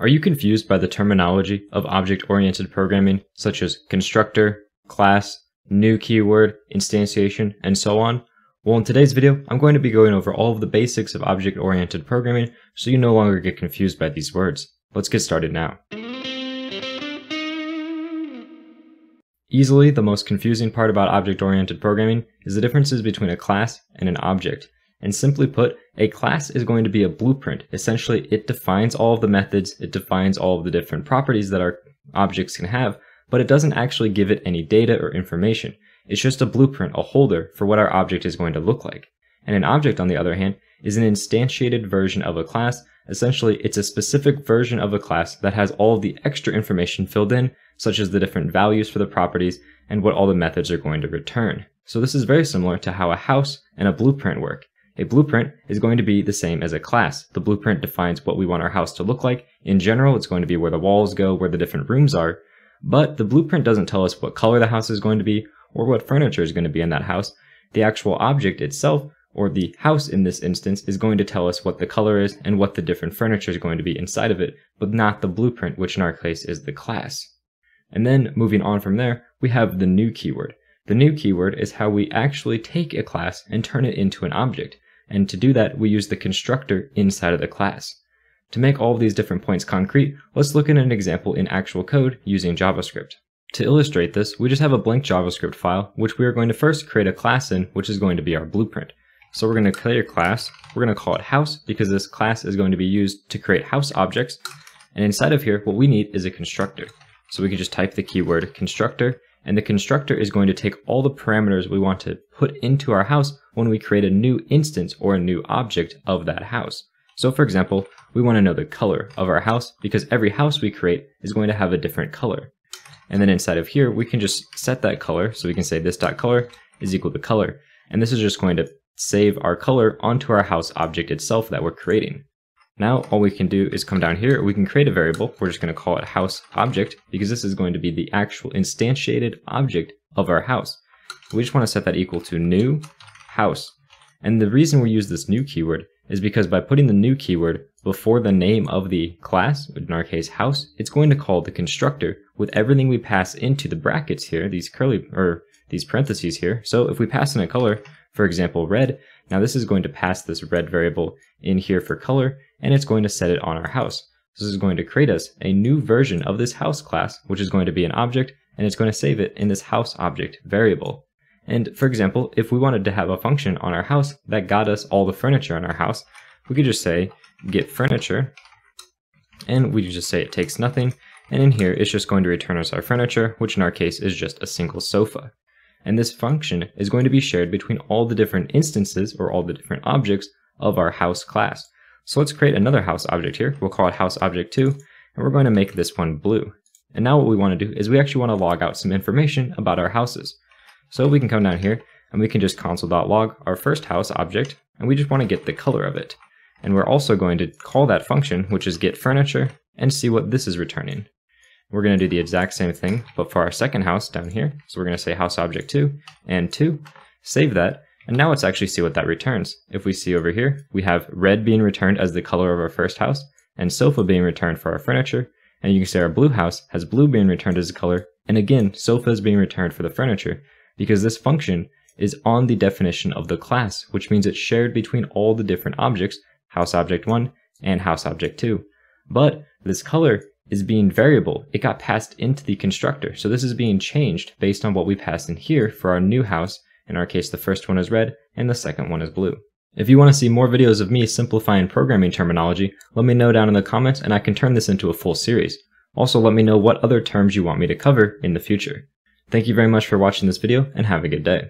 Are you confused by the terminology of object-oriented programming, such as constructor, class, new keyword, instantiation, and so on? Well, in today's video, I'm going to be going over all of the basics of object-oriented programming so you no longer get confused by these words. Let's get started now. Easily, the most confusing part about object-oriented programming is the differences between a class and an object. And simply put, a class is going to be a blueprint. Essentially, it defines all of the methods, it defines all of the different properties that our objects can have, but it doesn't actually give it any data or information. It's just a blueprint, a holder for what our object is going to look like. And an object, on the other hand, is an instantiated version of a class. Essentially, it's a specific version of a class that has all of the extra information filled in, such as the different values for the properties and what all the methods are going to return. So this is very similar to how a house and a blueprint work. A blueprint is going to be the same as a class. The blueprint defines what we want our house to look like. In general, it's going to be where the walls go, where the different rooms are. But the blueprint doesn't tell us what color the house is going to be or what furniture is going to be in that house. The actual object itself, or the house in this instance, is going to tell us what the color is and what the different furniture is going to be inside of it, but not the blueprint, which in our case is the class. And then moving on from there, we have the new keyword. The new keyword is how we actually take a class and turn it into an object. And to do that, we use the constructor inside of the class. To make all of these different points concrete, let's look at an example in actual code using JavaScript. To illustrate this, we just have a blank JavaScript file, which we are going to first create a class in, which is going to be our blueprint. So we're going to create a class, we're going to call it house, because this class is going to be used to create house objects, and inside of here, what we need is a constructor. So we can just type the keyword constructor, and the constructor is going to take all the parameters we want to put into our house when we create a new instance or a new object of that house. So for example, we want to know the color of our house because every house we create is going to have a different color. And then inside of here, we can just set that color. So we can say this dot color is equal to color. And this is just going to save our color onto our house object itself that we're creating. Now all we can do is come down here, we can create a variable, we're just going to call it house object because this is going to be the actual instantiated object of our house. We just want to set that equal to new house. And the reason we use this new keyword is because by putting the new keyword before the name of the class, in our case house, it's going to call the constructor with everything we pass into the brackets here, these curly, or these parentheses here. So if we pass in a color, for example, red, now this is going to pass this red variable in here for color, and it's going to set it on our house. This is going to create us a new version of this house class, which is going to be an object, and it's going to save it in this house object variable. And for example, if we wanted to have a function on our house that got us all the furniture in our house, we could just say get furniture, and we just say it takes nothing, and in here it's just going to return us our furniture, which in our case is just a single sofa. And this function is going to be shared between all the different instances or all the different objects of our house class. So let's create another house object here. We'll call it house object 2, and we're going to make this one blue. And now what we want to do is we actually want to log out some information about our houses. So we can come down here and we can just console.log our first house object, and we just want to get the color of it. And we're also going to call that function, which is get furniture, and see what this is returning. We're going to do the exact same thing, but for our second house down here. So we're going to say house object 2 and 2, save that, and now let's actually see what that returns. If we see over here, we have red being returned as the color of our first house, and sofa being returned for our furniture, and you can see our blue house has blue being returned as a color, and again, sofa is being returned for the furniture, because this function is on the definition of the class, which means it's shared between all the different objects, house object 1 and house object 2. But this color is being variable. It got passed into the constructor. So this is being changed based on what we passed in here for our new house in our case, the first one is red and the second one is blue. If you want to see more videos of me simplifying programming terminology, let me know down in the comments and I can turn this into a full series. Also, let me know what other terms you want me to cover in the future. Thank you very much for watching this video and have a good day.